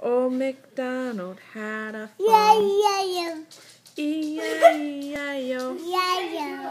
Old MacDonald had a farm. Yeah, yeah, yeah. E-I-E-I-O. Yeah, yeah.